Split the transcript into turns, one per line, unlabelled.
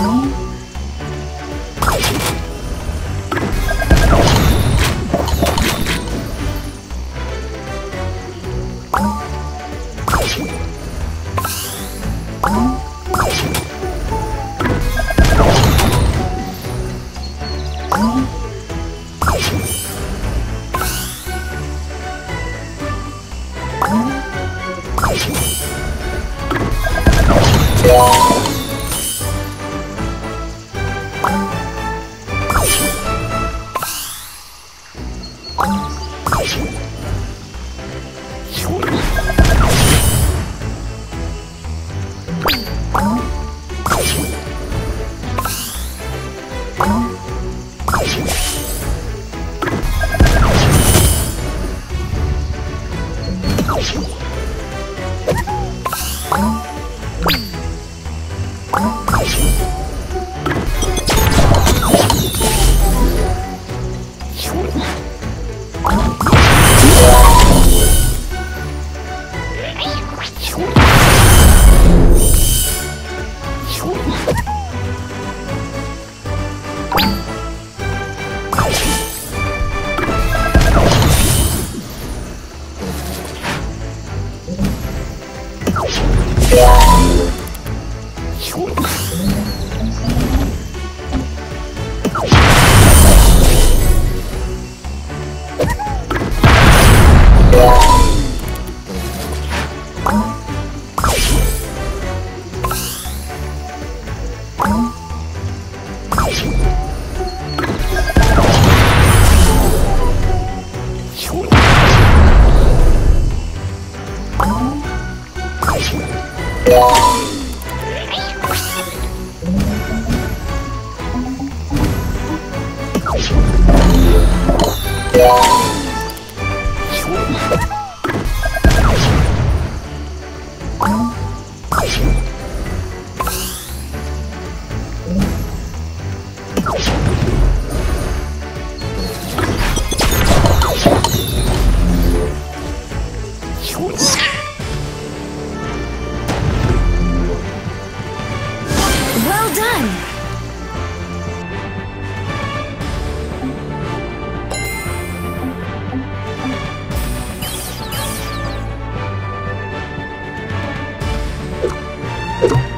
Yeah. you Yeah. What's you